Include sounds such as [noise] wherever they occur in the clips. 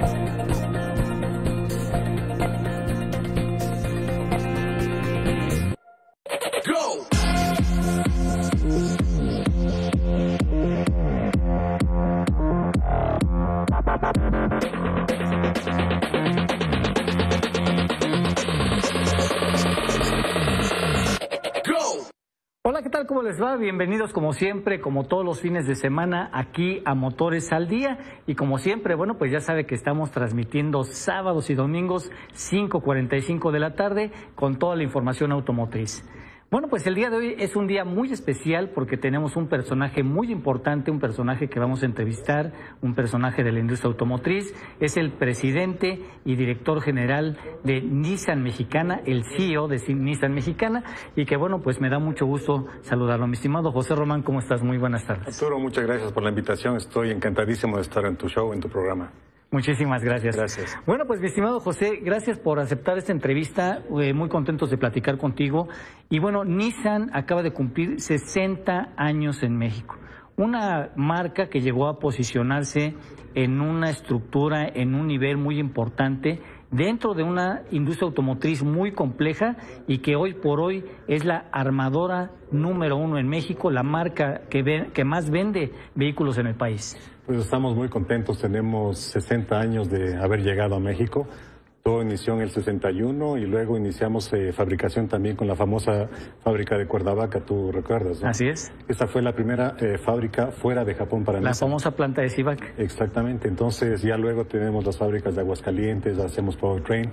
Bye. ¿Cómo les va? Bienvenidos como siempre, como todos los fines de semana, aquí a Motores al Día. Y como siempre, bueno, pues ya sabe que estamos transmitiendo sábados y domingos 5.45 de la tarde con toda la información automotriz. Bueno, pues el día de hoy es un día muy especial porque tenemos un personaje muy importante, un personaje que vamos a entrevistar, un personaje de la industria automotriz. Es el presidente y director general de Nissan Mexicana, el CEO de Nissan Mexicana, y que bueno, pues me da mucho gusto saludarlo. Mi estimado José Román, ¿cómo estás? Muy buenas tardes. Arturo, muchas gracias por la invitación. Estoy encantadísimo de estar en tu show, en tu programa. Muchísimas gracias. Gracias. Bueno, pues mi estimado José, gracias por aceptar esta entrevista. Eh, muy contentos de platicar contigo. Y bueno, Nissan acaba de cumplir 60 años en México. Una marca que llegó a posicionarse en una estructura, en un nivel muy importante dentro de una industria automotriz muy compleja y que hoy por hoy es la armadora número uno en México, la marca que, que más vende vehículos en el país. Pues estamos muy contentos, tenemos 60 años de haber llegado a México. Todo inició en el 61 y luego iniciamos eh, fabricación también con la famosa fábrica de Cuernavaca, tú recuerdas, Así es. Esta fue la primera eh, fábrica fuera de Japón para La famosa planta de Civac. Exactamente, entonces ya luego tenemos las fábricas de Aguascalientes, hacemos powertrain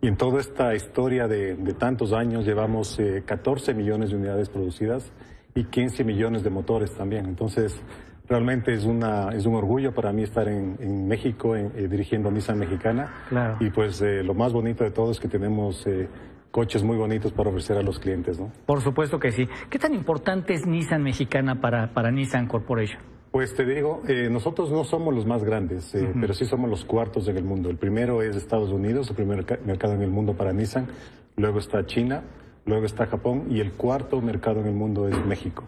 y en toda esta historia de, tantos años llevamos 14 eh, millones de unidades producidas y 15 millones de motores también. Entonces, Realmente es, una, es un orgullo para mí estar en, México eh, dirigiendo Nissan Mexicana. Claro. Y pues eh, lo más bonito de todo es que tenemos eh, coches muy bonitos para ofrecer a los clientes, ¿no? Por supuesto que sí. ¿Qué tan importante es Nissan Mexicana para, para Nissan Corporation? Pues te digo, nosotros no somos los más grandes, pero sí somos los cuartos en el mundo. El primero es Estados Unidos, el primer mercado en el mundo para Nissan, luego está China, luego está Japón y el cuarto mercado en el mundo es México.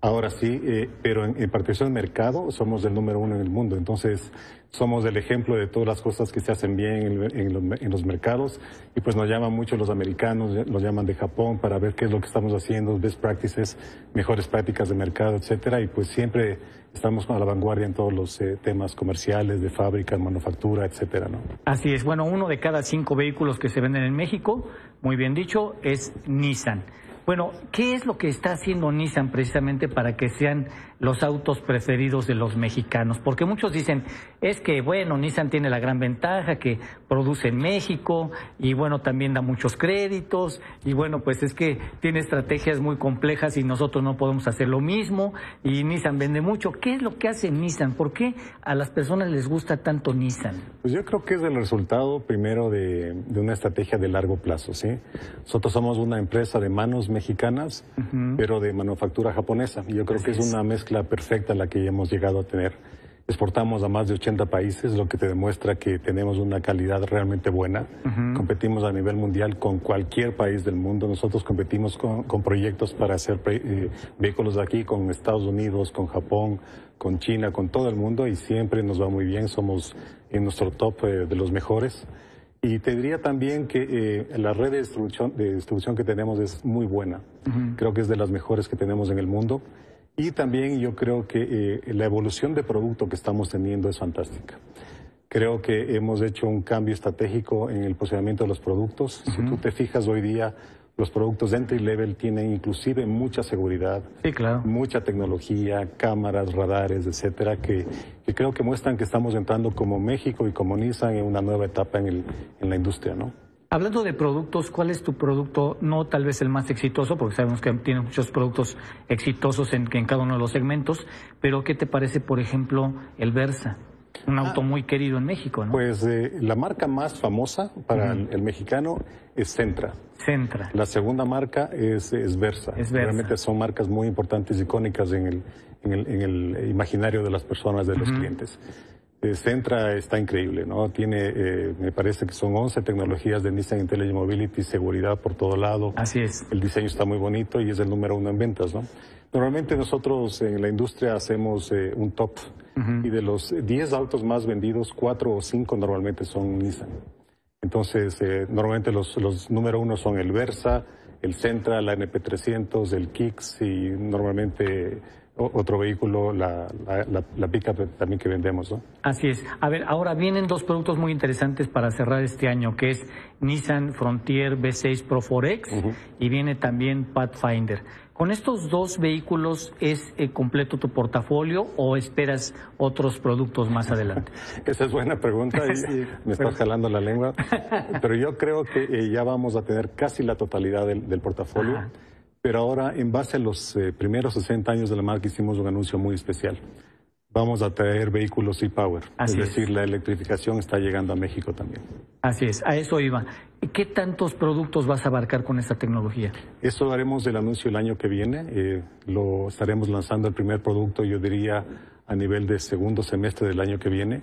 Ahora sí, eh, pero en, en, partición de mercado somos el número uno en el mundo. Entonces, somos el ejemplo de todas las cosas que se hacen bien en, los mercados. Y pues nos llaman mucho los americanos, nos llaman de Japón para ver qué es lo que estamos haciendo, best practices, mejores prácticas de mercado, etcétera. Y pues siempre estamos a la vanguardia en todos los eh, temas comerciales, de fábrica, manufactura, etcétera, ¿no? Así es. Bueno, uno de cada cinco vehículos que se venden en México, muy bien dicho, es Nissan. Bueno, ¿qué es lo que está haciendo Nissan precisamente para que sean los autos preferidos de los mexicanos, porque muchos dicen, es que bueno, Nissan tiene la gran ventaja que produce en México y bueno, también da muchos créditos y bueno, pues es que tiene estrategias muy complejas y nosotros no podemos hacer lo mismo y Nissan vende mucho. ¿Qué es lo que hace Nissan? ¿Por qué a las personas les gusta tanto Nissan? Pues yo creo que es el resultado primero de, una estrategia de largo plazo, ¿sí? Nosotros somos una empresa de manos mexicanas, pero de manufactura japonesa. Y yo creo que es una mezcla la perfecta la que hemos llegado a tener. Exportamos a más de 80 países, lo que te demuestra que tenemos una calidad realmente buena. Competimos a nivel mundial con cualquier país del mundo. Nosotros competimos con, proyectos para hacer eh, vehículos aquí con Estados Unidos, con Japón, con China, con todo el mundo y siempre nos va muy bien. Somos en nuestro top eh, de los mejores. Y te diría también que eh, la red de distribución, de distribución que tenemos es muy buena. Creo que es de las mejores que tenemos en el mundo. Y también yo creo que eh, la evolución de producto que estamos teniendo es fantástica. Creo que hemos hecho un cambio estratégico en el posicionamiento de los productos. Si tú te fijas hoy día, los productos de entry level tienen inclusive mucha seguridad, sí, claro. mucha tecnología, cámaras, radares, etcétera, que, creo que muestran que estamos entrando como México y como Nissan en una nueva etapa en, el, en la industria, ¿no? Hablando de productos, ¿cuál es tu producto, no tal vez el más exitoso, porque sabemos que tiene muchos productos exitosos en, cada uno de los segmentos, pero ¿qué te parece, por ejemplo, el Versa? Un auto ah. muy querido en México, ¿no? Pues eh, la marca más famosa para el, mexicano es Centra. Centra. La segunda marca es, Versa. Es Versa. Realmente son marcas muy importantes, icónicas en el, en el, imaginario de las personas, de los clientes. Centra está increíble, ¿no? Tiene, eh, me parece que son 11 tecnologías de Nissan Intelligent Mobility, seguridad por todo lado. Así es. El diseño está muy bonito y es el número uno en ventas, ¿no? Normalmente nosotros en la industria hacemos eh, un top y de los 10 autos más vendidos, 4 o 5 normalmente son Nissan. Entonces, eh, normalmente los, los número uno son el Versa, el Sentra, la NP300, el Kicks y normalmente otro vehículo, la, la, la, también que vendemos, ¿no? Así es. A ver, ahora vienen dos productos muy interesantes para cerrar este año, que es Nissan Frontier V6 Pro 4X y viene también Pathfinder. ¿Con estos dos vehículos es eh, completo tu portafolio o esperas otros productos más adelante? [laughs] Esa es buena pregunta y, [laughs] me estás jalando la lengua, [laughs] pero yo creo que eh, ya vamos a tener casi la totalidad del, portafolio. Pero ahora, en base a los eh, primeros 60 años de la marca, hicimos un anuncio muy especial. Vamos a traer vehículos e-Power. Es decir, la electrificación está llegando a México también. Así es, a eso iba. ¿Qué tantos productos vas a abarcar con esta tecnología? Eso haremos el anuncio el año que viene. Eh, lo estaremos lanzando el primer producto, yo diría, a nivel de segundo semestre del año que viene.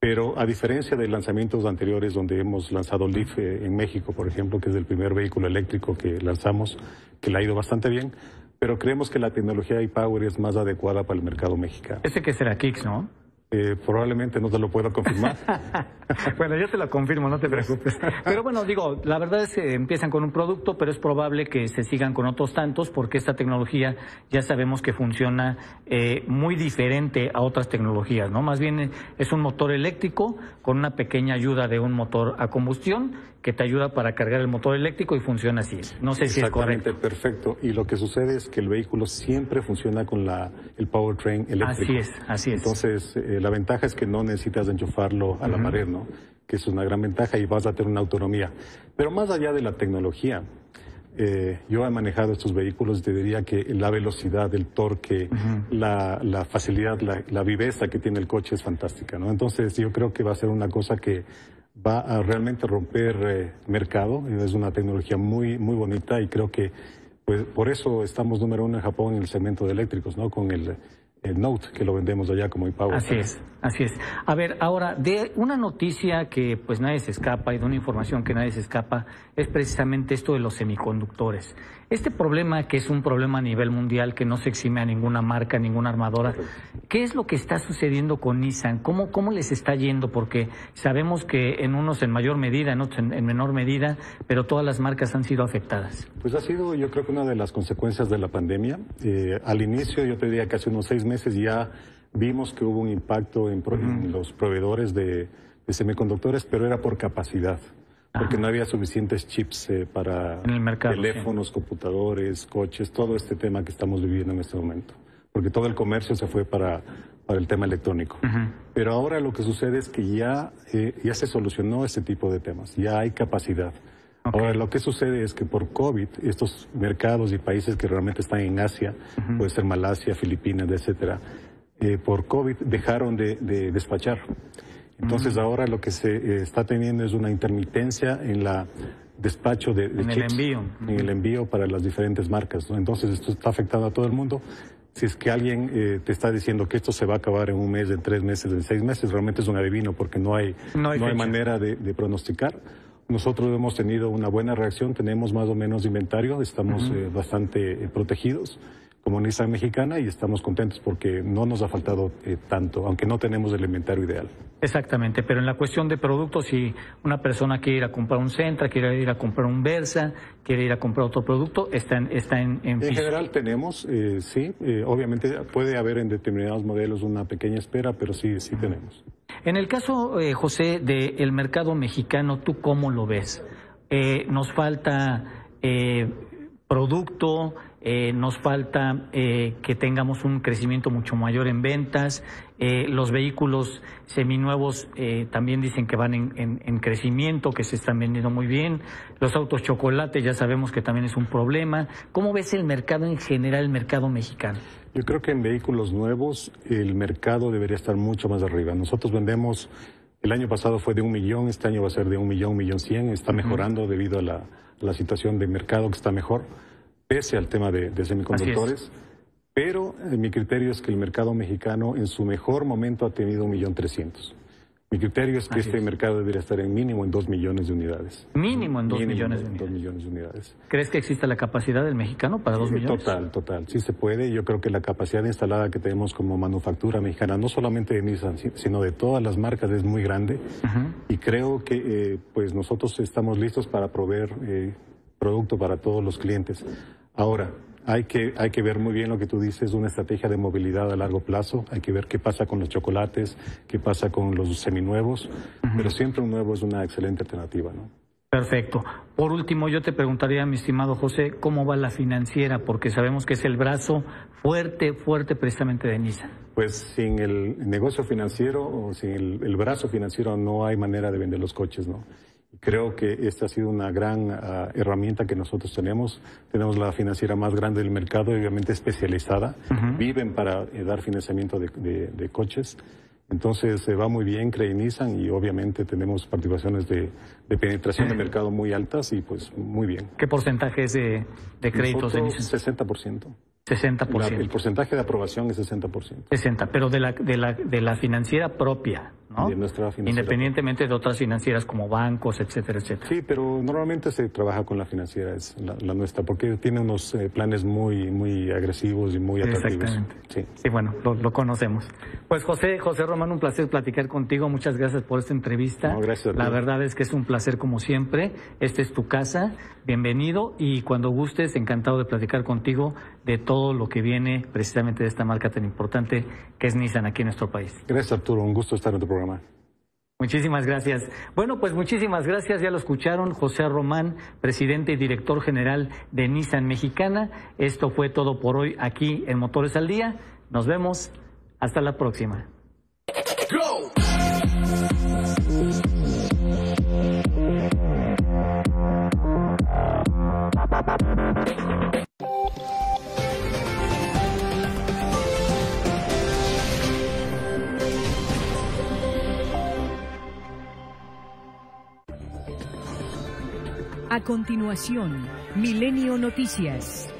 Pero a diferencia de lanzamientos anteriores donde hemos lanzado Leaf eh, en México, por ejemplo, que es el primer vehículo eléctrico que lanzamos, que le ha ido bastante bien, pero creemos que la tecnología e-Power es más adecuada para el mercado mexicano. Ese que será Kicks, ¿no? Eh, probablemente no te lo puedo confirmar. [laughs] bueno, yo te lo confirmo, no te preocupes. Pero bueno, digo, la verdad es que empiezan con un producto, pero es probable que se sigan con otros tantos porque esta tecnología ya sabemos que funciona eh, muy diferente a otras tecnologías, ¿no? Más bien es un motor eléctrico con una pequeña ayuda de un motor a combustión que te ayuda para cargar el motor eléctrico y funciona así. No sé si es correcto. perfecto. Y lo que sucede es que el vehículo siempre funciona con la, el powertrain eléctrico. Así es, así es. Entonces, eh, la ventaja es que no necesitas enchufarlo a la pared, ¿no? Que es una gran ventaja y vas a tener una autonomía. Pero más allá de la tecnología, eh, yo he manejado estos vehículos y te diría que la velocidad, el torque, la, la, facilidad, la, la, viveza que tiene el coche es fantástica, ¿no? Entonces yo creo que va a ser una cosa que va a realmente romper eh, mercado. Es una tecnología muy, muy bonita y creo que pues, por eso estamos número uno en Japón en el segmento de eléctricos, ¿no? Con el, el Note, que lo vendemos allá como iPower. Así es, así es. A ver, ahora, de una noticia que pues nadie se escapa y de una información que nadie se escapa, es precisamente esto de los semiconductores. Este problema, que es un problema a nivel mundial, que no se exime a ninguna marca, ninguna armadora, ¿qué es lo que está sucediendo con Nissan? ¿Cómo, cómo les está yendo? Porque sabemos que en unos en mayor medida, en otros en, menor medida, pero todas las marcas han sido afectadas. Pues ha sido, yo creo que una de las consecuencias de la pandemia. Eh, al inicio, yo te diría que hace unos seis meses ya vimos que hubo un impacto en, los proveedores de semiconductores, pero era por capacidad porque no había suficientes chips eh, para teléfonos, computadores, coches, todo este tema que estamos viviendo en este momento. Porque todo el comercio se fue para, para el tema electrónico. Pero ahora lo que sucede es que ya, eh, ya se solucionó este tipo de temas, ya hay capacidad. Ahora, lo que sucede es que por COVID, estos mercados y países que realmente están en Asia, puede ser Malasia, Filipinas, etcétera, eh, por COVID dejaron de, de despachar. Entonces ahora lo que se eh, está teniendo es una intermitencia en la despacho de, en el envío. En el envío para las diferentes marcas. Entonces esto está afectando a todo el mundo. Si es que alguien eh, te está diciendo que esto se va a acabar en un mes, en tres meses, en seis meses, realmente es un adivino porque no hay, no hay, manera de, pronosticar. Nosotros hemos tenido una buena reacción, tenemos más o menos inventario, estamos eh, bastante protegidos como Nissan mexicana y estamos contentos porque no nos ha faltado eh, tanto, aunque no tenemos el inventario ideal. Exactamente, pero en la cuestión de productos, si una persona quiere ir a comprar un Centra, quiere ir a comprar un Versa, quiere ir a comprar otro producto, está en... Está en, en, general tenemos, eh, sí, eh, obviamente puede haber en determinados modelos una pequeña espera, pero sí, sí tenemos. En el caso, José, del mercado mexicano, ¿tú cómo lo ves? nos falta producto, eh, nos falta eh, que tengamos un crecimiento mucho mayor en ventas. Eh, los vehículos seminuevos también dicen que van en, crecimiento, que se están vendiendo muy bien. Los autos chocolate ya sabemos que también es un problema. ¿Cómo ves el mercado en general, el mercado mexicano? Yo creo que en vehículos nuevos el mercado debería estar mucho más arriba. Nosotros vendemos, el año pasado fue de un millón, este año va a ser de un millón, un millón cien. Está mejorando debido a la, la situación de mercado que está mejor pese al tema de, semiconductores. Pero eh, mi criterio es que el mercado mexicano en su mejor momento ha tenido un millón trescientos. Mi criterio es que este mercado debería estar en mínimo en dos millones de unidades. Mínimo en dos millones de unidades. millones de unidades. ¿Crees que existe la capacidad del mexicano para dos millones? Total, total. Sí se puede. Yo creo que la capacidad instalada que tenemos como manufactura mexicana, no solamente de Nissan, sino de todas las marcas, es muy grande. Y creo que eh, pues nosotros estamos listos para proveer eh, producto para todos los clientes. Ahora, hay que, hay que ver muy bien lo que tú dices, una estrategia de movilidad a largo plazo. Hay que ver qué pasa con los chocolates, qué pasa con los seminuevos, pero siempre un nuevo es una excelente alternativa, ¿no? Perfecto. Por último, yo te preguntaría, mi estimado José, ¿cómo va la financiera? Porque sabemos que es el brazo fuerte, fuerte precisamente de Nissan. Pues sin el negocio financiero o sin el, el brazo financiero no hay manera de vender los coches, ¿no? Creo que esta ha sido una gran ah, herramienta que nosotros tenemos. Tenemos la financiera más grande del mercado, obviamente especializada. Viven para eh, dar financiamiento de, coches. Entonces se va muy bien, cree Nissan y obviamente tenemos participaciones de, penetración de mercado muy altas y pues muy bien. ¿Qué porcentaje es de, créditos de Nissan? 60%. 60%. el porcentaje de aprobación es 60%. 60, pero de la, de la, de la financiera propia, ¿no? De nuestra financiera Independientemente de otras financieras como bancos, etcétera, etcétera. Sí, pero normalmente se trabaja con la financiera, es la, nuestra, porque tiene unos eh, planes muy, muy agresivos y muy atractivos. Exactamente. Sí, sí bueno, lo, conocemos. Pues José, José Román, un placer platicar contigo. Muchas gracias por esta entrevista. No, gracias. La verdad es que es un placer como siempre. Esta es tu casa. Bienvenido y cuando gustes, encantado de platicar contigo de todo lo que viene precisamente de esta marca tan importante que es Nissan aquí en nuestro país. Gracias Arturo, un gusto estar en tu programa. Muchísimas gracias. Bueno, pues muchísimas gracias. Ya lo escucharon, José Román, presidente y director general de Nissan Mexicana. Esto fue todo por hoy aquí en Motores al Día. Nos vemos. Hasta la próxima. A continuación, Milenio Noticias.